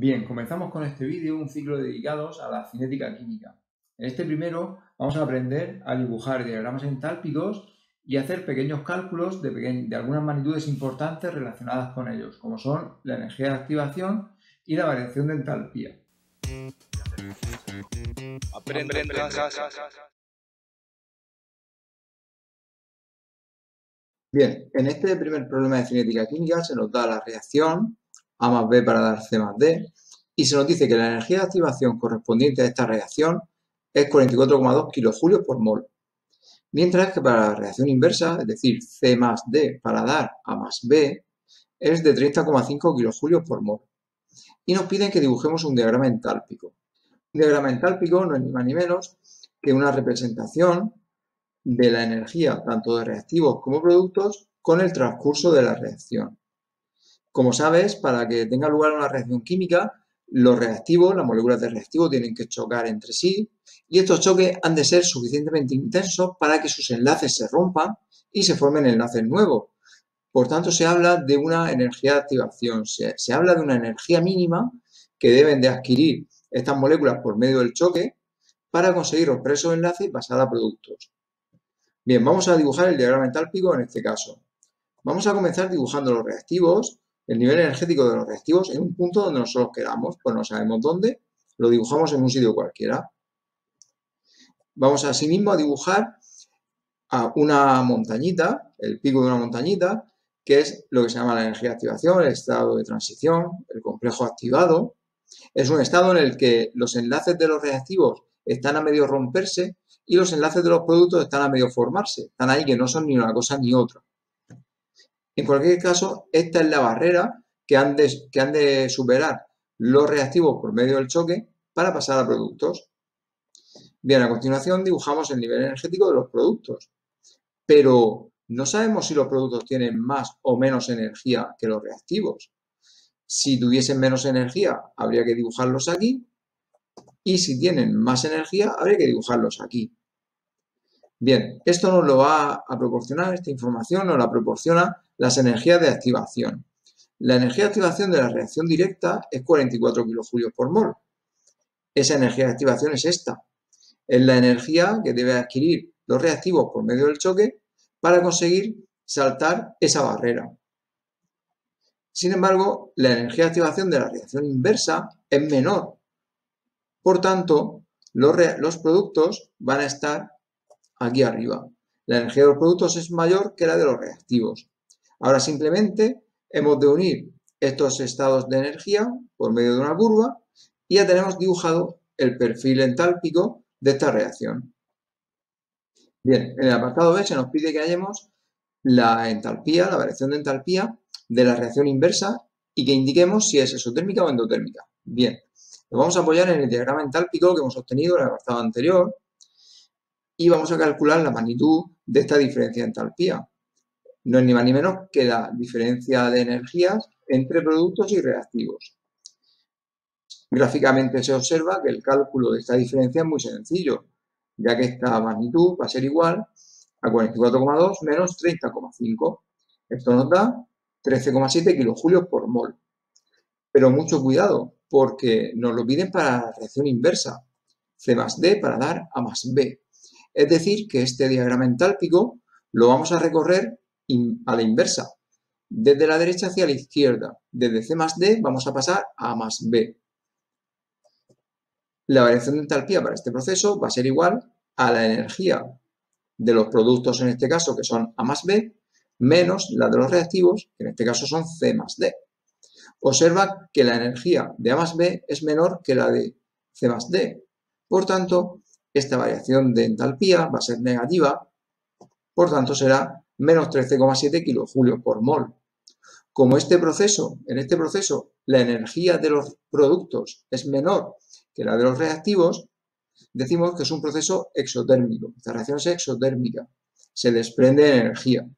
Bien, comenzamos con este vídeo, un ciclo dedicado a la cinética química. En este primero vamos a aprender a dibujar diagramas entálpicos y hacer pequeños cálculos de, de algunas magnitudes importantes relacionadas con ellos, como son la energía de activación y la variación de entalpía. Aprende en Bien, en este primer problema de cinética química se nos da la reacción A más B para dar C más D y se nos dice que la energía de activación correspondiente a esta reacción es 44,2 kJ por mol. Mientras que para la reacción inversa, es decir, C más D para dar A más B, es de 30,5 kJ por mol. Y nos piden que dibujemos un diagrama entálpico. Un diagrama entálpico no es ni más ni menos que una representación de la energía tanto de reactivos como productos con el transcurso de la reacción. Como sabes, para que tenga lugar una reacción química, los reactivos, las moléculas de reactivo tienen que chocar entre sí y estos choques han de ser suficientemente intensos para que sus enlaces se rompan y se formen enlaces nuevos. Por tanto, se habla de una energía de activación, se, habla de una energía mínima que deben de adquirir estas moléculas por medio del choque para conseguir romper esos enlaces pasar a productos. Bien, vamos a dibujar el diagrama entálpico en este caso. Vamos a comenzar dibujando los reactivos, el nivel energético de los reactivos en un punto donde nosotros queramos, pues no sabemos dónde, lo dibujamos en un sitio cualquiera. Vamos asimismo a dibujar a una montañita, el pico de una montañita, que es lo que se llama la energía de activación, el estado de transición, el complejo activado. Es un estado en el que los enlaces de los reactivos están a medio romperse y los enlaces de los productos están a medio formarse. Están ahí que no son ni una cosa ni otra. En cualquier caso, esta es la barrera que han de, superar los reactivos por medio del choque para pasar a productos. Bien, a continuación dibujamos el nivel energético de los productos. Pero no sabemos si los productos tienen más o menos energía que los reactivos. Si tuviesen menos energía, habría que dibujarlos aquí. Y si tienen más energía, habría que dibujarlos aquí. Bien, esto nos lo va a proporcionar, esta información nos la proporciona las energías de activación. La energía de activación de la reacción directa es 44 kJ por mol. Esa energía de activación es esta. Es la energía que debe adquirir los reactivos por medio del choque para conseguir saltar esa barrera. Sin embargo, la energía de activación de la reacción inversa es menor. Por tanto, los, los productos van a estar aquí arriba. La energía de los productos es mayor que la de los reactivos. Ahora simplemente hemos de unir estos estados de energía por medio de una curva y ya tenemos dibujado el perfil entálpico de esta reacción. Bien, en el apartado B se nos pide que hallemos la entalpía, la variación de entalpía de la reacción inversa y que indiquemos si es exotérmica o endotérmica. Bien, lo vamos a apoyar en el diagrama entálpico que hemos obtenido en el apartado anterior, y vamos a calcular la magnitud de esta diferencia de entalpía. No es ni más ni menos que la diferencia de energías entre productos y reactivos. Gráficamente se observa que el cálculo de esta diferencia es muy sencillo, ya que esta magnitud va a ser igual a 44,2 menos 30,5. Esto nos da 13,7 kilojulios por mol. Pero mucho cuidado, porque nos lo piden para la reacción inversa. C más D para dar A más B. Es decir, que este diagrama entálpico lo vamos a recorrer a la inversa, desde la derecha hacia la izquierda. Desde C más D vamos a pasar a más B. La variación de entalpía para este proceso va a ser igual a la energía de los productos, en este caso, que son A más B, menos la de los reactivos, que en este caso son C más D. Observa que la energía de A más B es menor que la de C más D. Por tanto, esta variación de entalpía va a ser negativa, por tanto será menos 13,7 kJ por mol. Como este proceso, en este proceso la energía de los productos es menor que la de los reactivos, decimos que es un proceso exotérmico. Esta reacción es exotérmica, se desprende energía.